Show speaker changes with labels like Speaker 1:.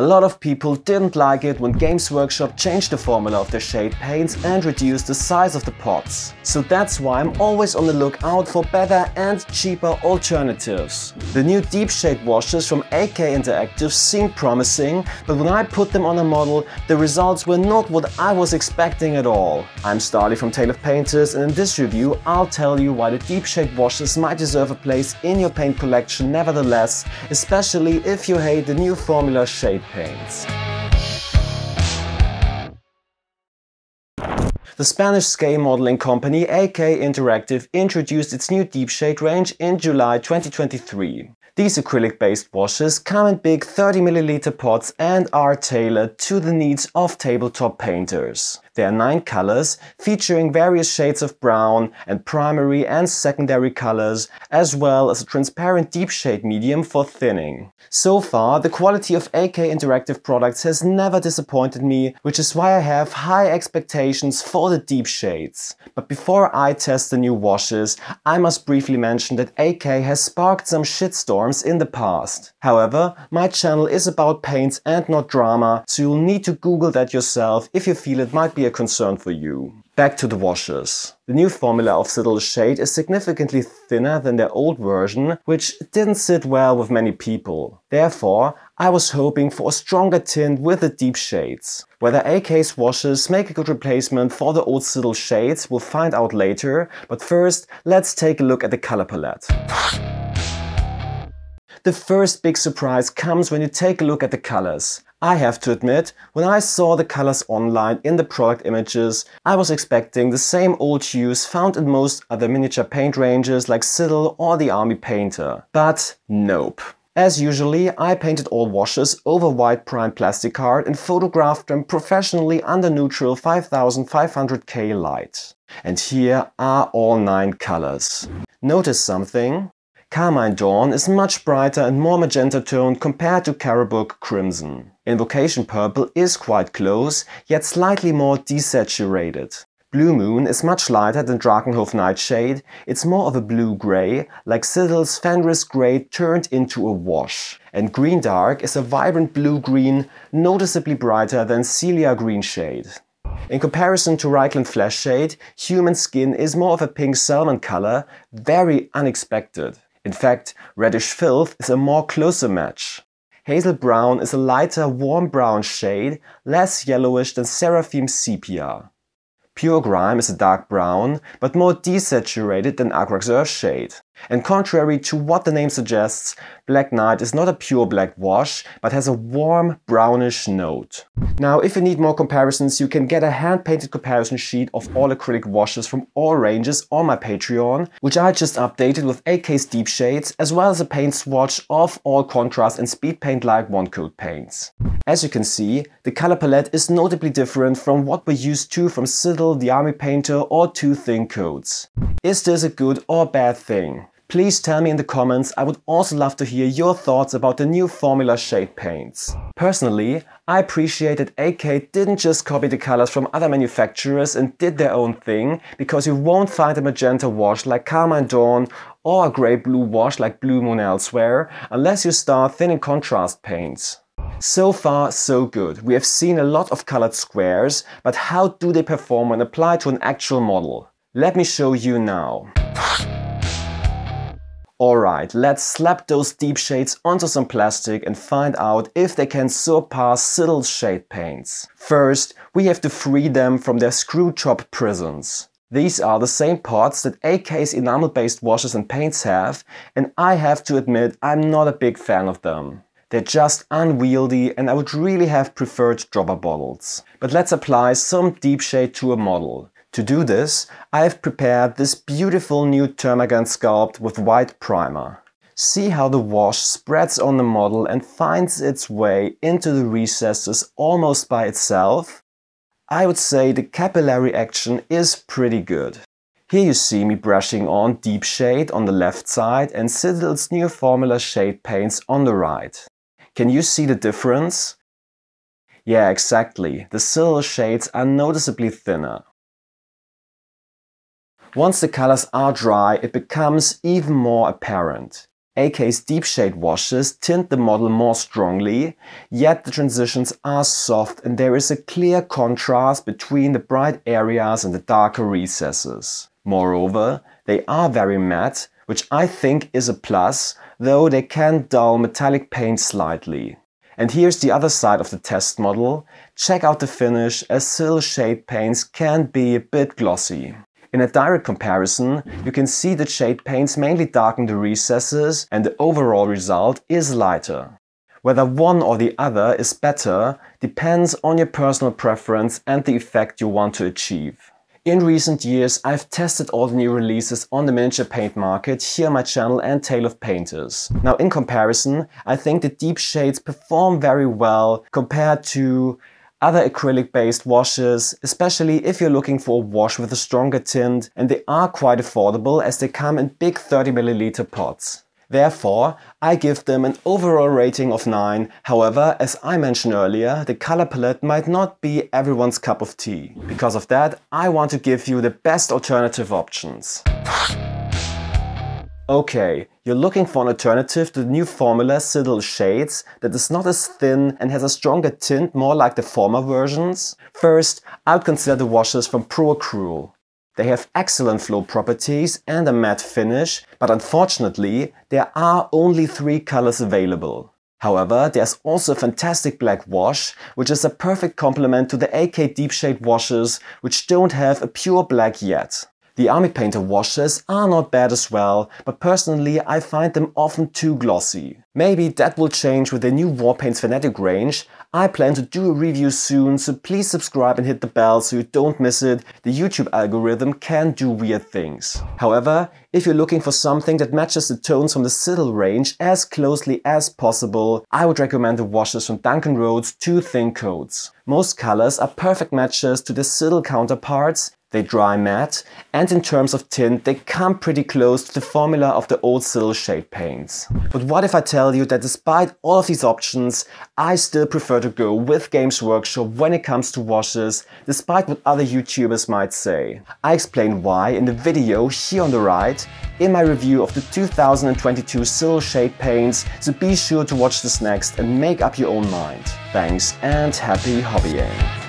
Speaker 1: A lot of people didn't like it when Games Workshop changed the formula of their shade paints and reduced the size of the pots. So that's why I'm always on the lookout for better and cheaper alternatives. The new deep shade washes from AK Interactive seemed promising, but when I put them on a model, the results were not what I was expecting at all. I'm Stahly from Tale of Painters and in this review I'll tell you why the deep shade washes might deserve a place in your paint collection nevertheless, especially if you hate the new formula shade paints. The Spanish scale modeling company AK Interactive introduced its new deep shade range in July 2023. These acrylic-based washes come in big 30ml pots and are tailored to the needs of tabletop painters. There are nine colors, featuring various shades of brown and primary and secondary colors, as well as a transparent deep shade medium for thinning. So far, the quality of AK Interactive products has never disappointed me, which is why I have high expectations for the deep shades. But before I test the new washes, I must briefly mention that AK has sparked some shitstorms in the past. However, my channel is about paints and not drama, so you'll need to google that yourself if you feel it might be a concern for you. Back to the washes. The new formula of Citadel Shade is significantly thinner than their old version, which didn't sit well with many people. Therefore, I was hoping for a stronger tint with the deep shades. Whether AK's washes make a good replacement for the old Citadel shades, we'll find out later, but first, let's take a look at the color palette. The first big surprise comes when you take a look at the colors. I have to admit, when I saw the colors online in the product images, I was expecting the same old hues found in most other miniature paint ranges like Citadel or the Army Painter. But nope. As usually, I painted all washes over white prime plastic card and photographed them professionally under neutral 5500K light. And here are all 9 colors. Notice something? Carmine Dawn is much brighter and more magenta toned compared to Carroburg Crimson. Invocation Purple is quite close, yet slightly more desaturated. Blue Moon is much lighter than Drakenhof Nightshade, it's more of a blue-grey, like Citadel's Fenris Grey turned into a wash. And Green Dark is a vibrant blue-green, noticeably brighter than Coelia Green Shade. In comparison to Reikland Flesh Shade, Human Skin is more of a pink salmon color, very unexpected. In fact, reddish filth is a more closer match. Hazel brown is a lighter warm brown shade, less yellowish than Seraphim sepia. Pure grime is a dark brown, but more desaturated than Agrax Earth shade. And contrary to what the name suggests, Black Knight is not a pure black wash, but has a warm brownish note. Now, if you need more comparisons, you can get a hand-painted comparison sheet of all acrylic washes from all ranges on my Patreon, which I just updated with AK's deep shades, as well as a paint swatch of all contrast and speed paint-like one-coat paints. As you can see, the color palette is notably different from what we're used to from Citadel, the Army Painter or Two Thin Coats. Is this a good or bad thing? Please tell me in the comments, I would also love to hear your thoughts about the new Formula Shade paints. Personally, I appreciate that AK didn't just copy the colors from other manufacturers and did their own thing, because you won't find a magenta wash like Carmine Dawn or a grey-blue wash like Blue Moon elsewhere, unless you start thinning contrast paints. So far, so good. We have seen a lot of colored squares, but how do they perform when applied to an actual model? Let me show you now. Alright, let's slap those deep shades onto some plastic and find out if they can surpass Citadel shade paints. First, we have to free them from their screw chop prisons. These are the same pots that AK's enamel-based washes and paints have, and I have to admit I'm not a big fan of them. They're just unwieldy and I would really have preferred dropper bottles. But let's apply some deep shade to a model. To do this, I have prepared this beautiful new Termagant sculpt with white primer. See how the wash spreads on the model and finds its way into the recesses almost by itself? I would say the capillary action is pretty good. Here you see me brushing on deep shade on the left side and Citadel's new formula shade paints on the right. Can you see the difference? Yeah, exactly. The Citadel shades are noticeably thinner. Once the colors are dry, it becomes even more apparent. AK's deep shade washes tint the model more strongly, yet the transitions are soft and there is a clear contrast between the bright areas and the darker recesses. Moreover, they are very matte, which I think is a plus, though they can dull metallic paint slightly. And here's the other side of the test model. Check out the finish as Citadel shade paints can be a bit glossy. In a direct comparison, you can see that shade paints mainly darken the recesses and the overall result is lighter. Whether one or the other is better depends on your personal preference and the effect you want to achieve. In recent years, I've tested all the new releases on the miniature paint market here on my channel and Tale of Painters. Now in comparison, I think the deep shades perform very well compared to other acrylic based washes, especially if you're looking for a wash with a stronger tint and they are quite affordable as they come in big 30ml pots. Therefore, I give them an overall rating of 9. However, as I mentioned earlier, the color palette might not be everyone's cup of tea. Because of that, I want to give you the best alternative options. Okay, you're looking for an alternative to the new formula Citadel Shades that is not as thin and has a stronger tint more like the former versions? First, I would consider the washes from Pro Acryl. They have excellent flow properties and a matte finish, but unfortunately, there are only three colors available. However, there's also a fantastic black wash, which is a perfect complement to the AK Deep Shade washes, which don't have a pure black yet. The Army Painter washes are not bad as well, but personally I find them often too glossy. Maybe that will change with the new Warpaints Fanatic range. I plan to do a review soon, so please subscribe and hit the bell so you don't miss it. The YouTube algorithm can do weird things. However, if you're looking for something that matches the tones from the Citadel range as closely as possible, I would recommend the washes from Duncan Rhodes Two Thin Coats. Most colors are perfect matches to the Citadel counterparts, they dry matte, and in terms of tint, they come pretty close to the formula of the old Citadel shade paints. But what if I tell you that despite all of these options, I still prefer to go with Games Workshop when it comes to washes, despite what other YouTubers might say. I explain why in the video here on the right, in my review of the 2022 Citadel shade paints, so be sure to watch this next and make up your own mind. Thanks and happy hobbying!